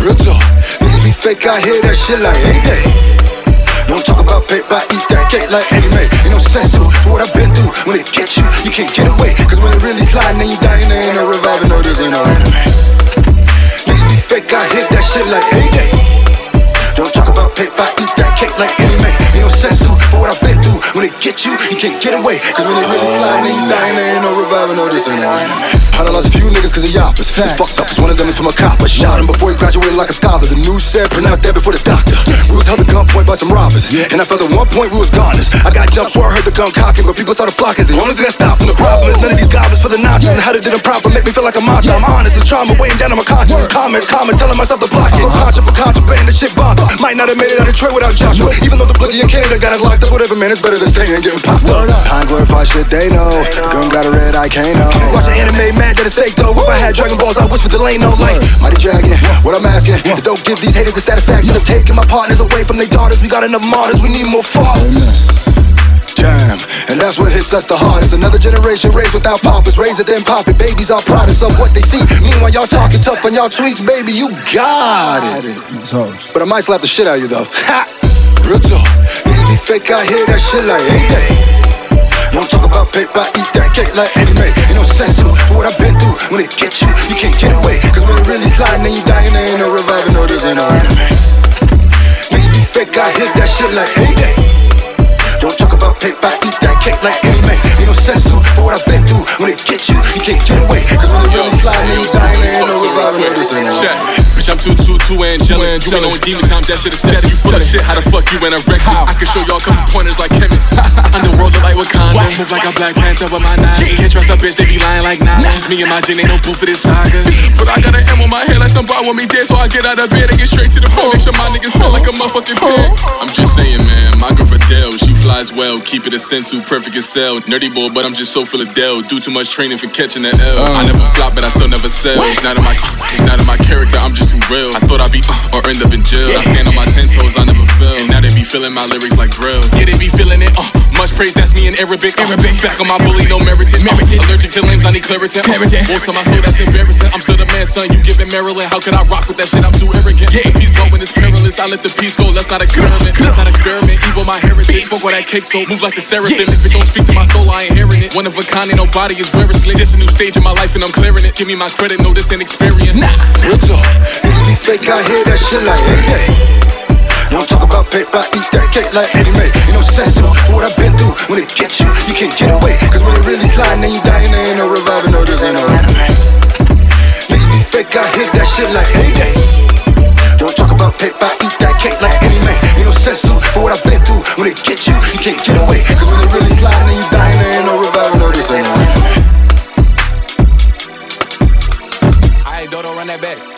Real talk, niggas be fake, I hear that shit like hey day. Don't talk about paper, eat that cake like anime. Ain't no sense to for what I've been through. When it gets you, you can't get away. Cause when it really sliding and you dying, there ain't no reviving, no, this ain't no anime. Niggas be fake, I hit that shit like hey it gets you, you can't get away. Cause when it really sliding and you dying, there ain't no reviving, no, this ain't no anime. I done lost a few niggas cause of yappers. It's fucked up cause one of them is from a cop. I shot him before he graduated like a scholar. The news said pronounced dead before the doctor. We was held at gunpoint by some robbers. And I felt at one point we was goners. I got jumped, where I heard the gun cocking, but people started flocking. The only thing that stopped them, the problem is none of these goblins for the notches. And how they did them proper make me feel like a monster. I'm honest, it's trauma weighing down on my conscience. Comments, common, telling myself to block it. Uh-huh. Conscious for contraband, this shit bomb. Uh-huh. Might not have made it out of Detroit without Joshua. Even though the blicky in Canada got us locked up, whatever, man, it's better than staying and getting popped up. I ain't glorify shit they know. The gun got a red eye, can't know. Watching anime, mad that it's fake though. If I had Dragon Balls, I would whisper the lane, no like Mighty Dragon. What I'm asking is don't give these haters the satisfaction of taking my partners away from their daughters. We got enough martyrs, we need more fathers. Damn, and that's what hits us the hardest. Another generation raised without poppers, raise it then pop it. Babies are products of what they see. Meanwhile, y'all talking tough on y'all tweets, baby, you got it. But I might slap the shit out of you though. Ha! Real talk, fake, I hear that shit like hey day. Don't talk about paper, eat that cake like Mae. Ain't no sense to for what I've been through. When it gets you, you can't get away. Cause when it really sliding and you dying, there ain't no reviving, no, this ain't no anime. Niggas be fake, I hit that shit like hey day. Don't talk about paper, eat that cake like Mae. Ain't no sense to for what I've been through. When it gets you, you can't get away. Cause when it really sliding and you dying, there ain't no reviving, no, this ain't no anime. Bitch, I'm too, too, too angelic. You ain't on demon time, that shit is steady. You full of shit, how the fuck you an erection? I can show y'all a couple pointers like Kemet. Underworld look like Wakanda. Move like a Black Panther with my knives. Can't trust a bitch, they be lying like nah. Just me and my gin, ain't no boo for this saga. But I got an M on my head like some bar want me dead, so I get out of bed and get straight to the point. Make sure my niggas feel like a motherfucking pig. I'm just She well. Keep it a senzu, perfect as cell. Nerdy boy, but I'm just so full of Dell. Do too much training for catching that L. I never flop, but I still never sell. It's not in my, it's not in my character. I'm just too real. I thought I'd be uh, or end up in jail. I stand on my ten toes, I never fail. And now they be feeling my lyrics like Braille. Yeah, they be feeling it. Uh, much praise, that's me in Arabic. Arabic. Back on my bully, no meritage. Uh, allergic to lames, I need Claritin. Claritin. Most of my soul, that's embarrassing. I'm still the man, son. You giving Maryland. How could I rock with that shit? I'm too arrogant. Yeah, peace blowing. I let the peace go. Let's not experiment. Let's not experiment. Evil my heritage. Fuck with that cake, so move like the seraphim. If it don't speak to my soul, I ain't hearing it. One of a kind, ain't nobody is rare as This a new stage in my life, and I'm clearing it. Give me my credit, no, this ain't experience. Nah. Real talk, niggas be fake, I hear that shit like hey day. Don't talk about paper, eat that cake like Eddie Mae. Ain't no sense to for what I've been through. When it gets you, you can't get away. Cause when it really sliding and you dying, there ain't no reviving, no, this ain't no anime. For what I've been through. When it gets you, you can't get away. Cause when it really sliding and you dying, there ain't no reviving, no, this ain't no anime. Alright, Dodo, run that back.